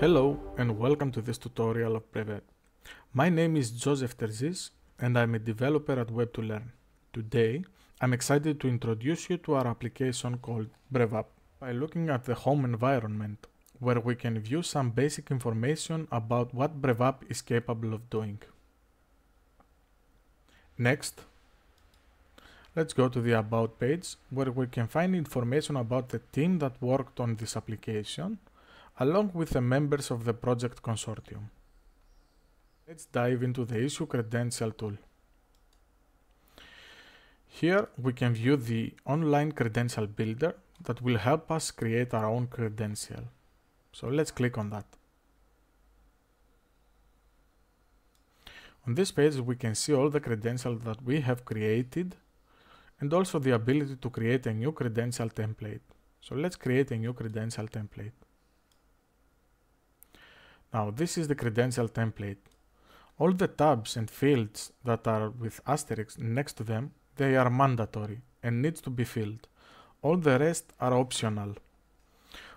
Hello and welcome to this tutorial of Brevet. My name is Joseph Terzis and I'm a developer at Web2Learn. Today, I'm excited to introduce you to our application called BrevApp by looking at the home environment where we can view some basic information about what BrevApp is capable of doing. Next, let's go to the About page where we can find information about the team that worked on this application along with the members of the project consortium. Let's dive into the issue credential tool. Here we can view the online credential builder that will help us create our own credential. So let's click on that. On this page we can see all the credentials that we have created and also the ability to create a new credential template. So let's create a new credential template. Now this is the credential template. All the tabs and fields that are with asterisks next to them, they are mandatory and needs to be filled. All the rest are optional.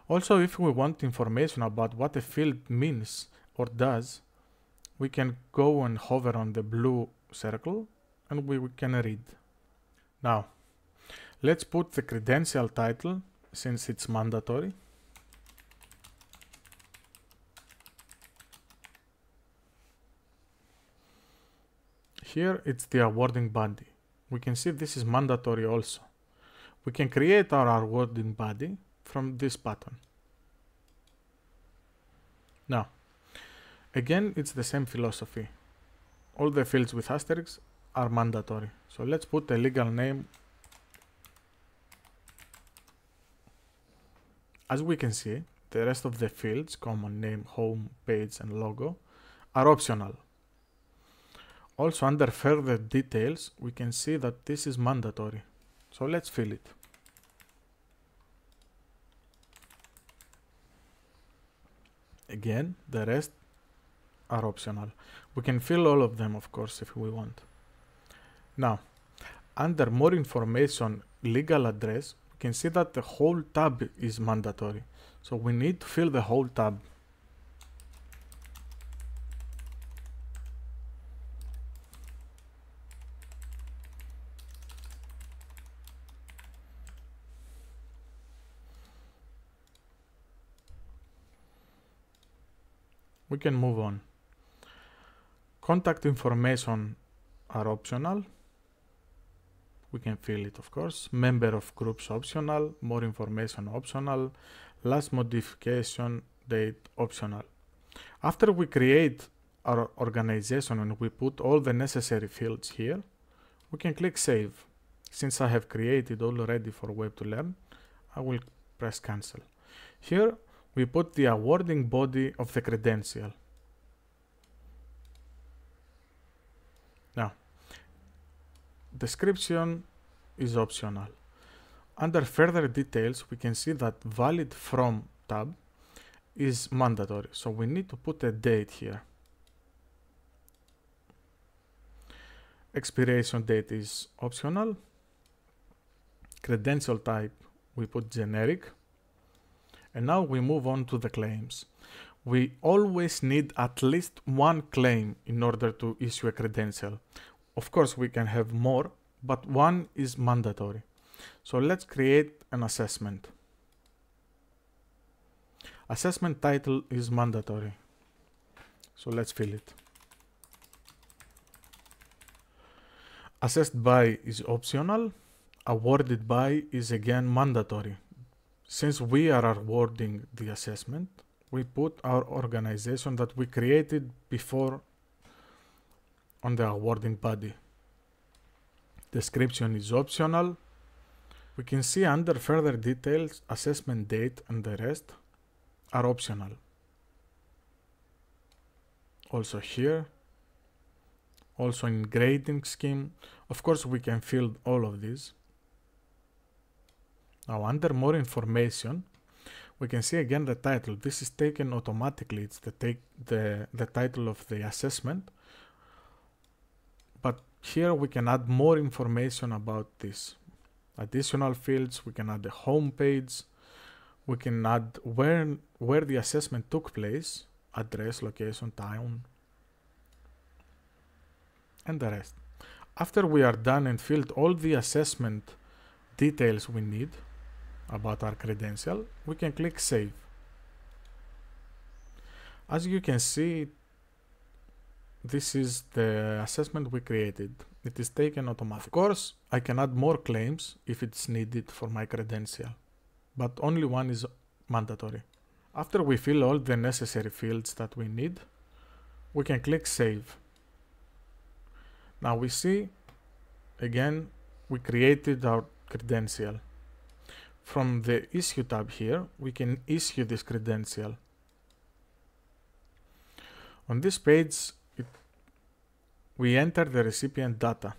Also, if we want information about what a field means or does, we can go and hover on the blue circle and we can read. Now, let's put the credential title since it's mandatory Here it's the awarding body. We can see this is mandatory also. We can create our awarding body from this button. Now, again, it's the same philosophy. All the fields with asterisks are mandatory. So let's put a legal name. As we can see, the rest of the fields, common name, home, page, and logo, are optional. Also under further details, we can see that this is mandatory. So let's fill it. Again, the rest are optional. We can fill all of them, of course, if we want. Now, under more information, legal address, we can see that the whole tab is mandatory. So we need to fill the whole tab. We can move on. Contact information are optional. We can fill it, of course. Member of groups optional. More information optional. Last modification date optional. After we create our organization and we put all the necessary fields here, we can click Save. Since I have created already for Web2Learn, I will press Cancel. Here we put the awarding body of the credential. Now, description is optional. Under further details, we can see that valid from tab is mandatory. So we need to put a date here. Expiration date is optional. Credential type, we put generic. And now we move on to the claims. We always need at least one claim in order to issue a credential. Of course, we can have more, but one is mandatory. So let's create an assessment. Assessment title is mandatory. So let's fill it. Assessed by is optional. Awarded by is again mandatory. Since we are awarding the assessment, we put our organization that we created before on the awarding body. Description is optional. We can see under further details, assessment date and the rest are optional. Also here, also in grading scheme, of course we can fill all of these. Now under more information, we can see again the title. This is taken automatically. It's the, take, the, the title of the assessment. But here we can add more information about this. Additional fields, we can add the home page. We can add where, where the assessment took place, address, location, town, and the rest. After we are done and filled all the assessment details we need about our credential, we can click Save. As you can see, this is the assessment we created. It is taken automatically. Of course, I can add more claims if it's needed for my credential, but only one is mandatory. After we fill all the necessary fields that we need, we can click Save. Now we see, again, we created our credential. From the Issue tab here, we can issue this credential. On this page, it, we enter the recipient data.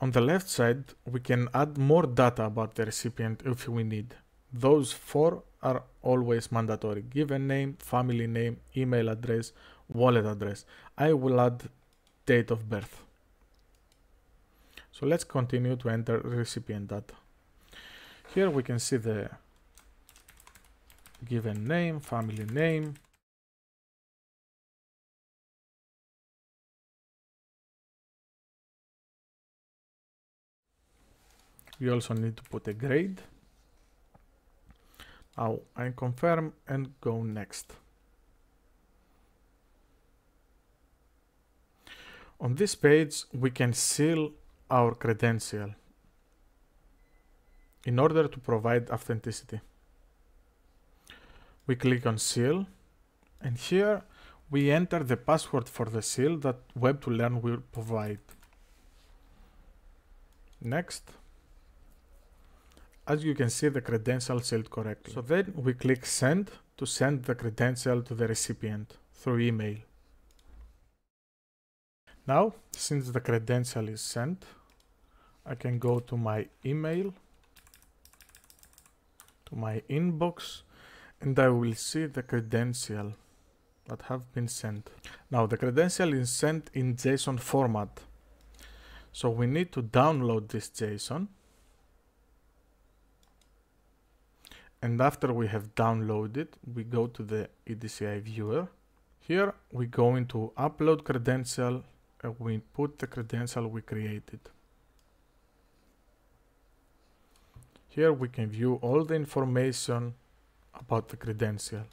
On the left side, we can add more data about the recipient if we need. Those four are always mandatory. Given name, family name, email address, wallet address. I will add date of birth. So let's continue to enter recipient data. Here we can see the given name, family name, we also need to put a grade. Now I confirm and go next. On this page, we can seal our credential in order to provide authenticity. We click on seal and here we enter the password for the seal that Web2Learn will provide. Next as you can see the credential sealed correctly. So then we click send to send the credential to the recipient through email. Now, since the credential is sent, I can go to my email, to my inbox, and I will see the credential that have been sent. Now the credential is sent in JSON format. So we need to download this JSON and after we have downloaded we go to the EDCI viewer here we go into upload credential and we put the credential we created here we can view all the information about the credential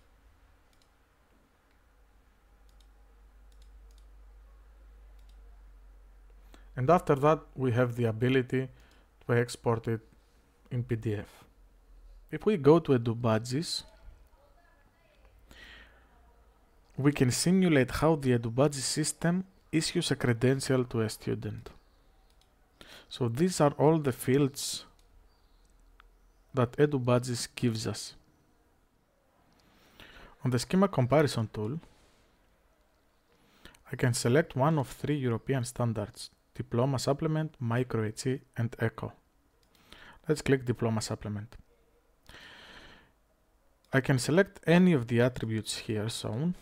and after that we have the ability to export it in PDF if we go to EduBadges, we can simulate how the EduBadges system issues a credential to a student. So these are all the fields that EduBadges gives us. On the schema comparison tool, I can select one of three European standards, Diploma Supplement, Micro HE, and ECCOE. Let's click Diploma Supplement. I can select any of the attributes here shown.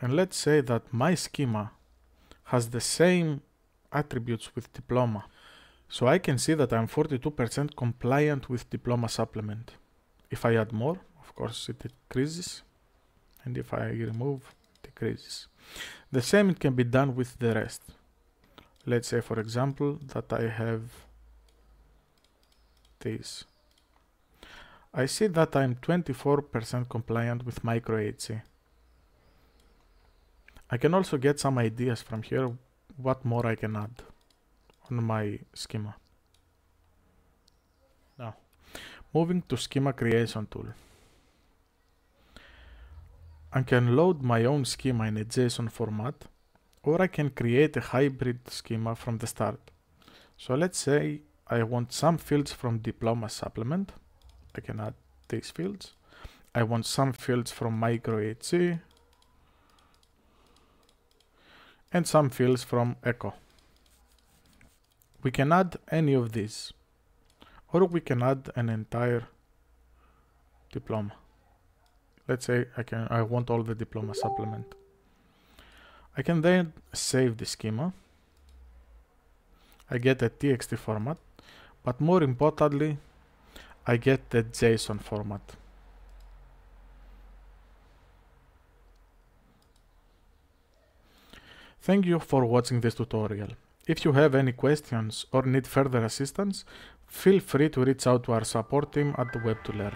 And let's say that my schema has the same attributes with diploma. So I can see that I'm 42% compliant with diploma supplement. If I add more, of course it decreases. And if I remove, decreases. The same it can be done with the rest. Let's say for example that I have this. I see that I'm 24% compliant with MicroHE. I can also get some ideas from here what more I can add on my schema. Now, moving to schema creation tool. I can load my own schema in a JSON format or I can create a hybrid schema from the start. So let's say I want some fields from diploma supplement I can add these fields. I want some fields from MicroHE and some fields from ECCOE. We can add any of these or we can add an entire diploma. Let's say I can I want all the diploma supplement. I can then save the schema. I get a txt format, but more importantly, I get the JSON format. Thank you for watching this tutorial. If you have any questions or need further assistance, feel free to reach out to our support team at Web2Learn.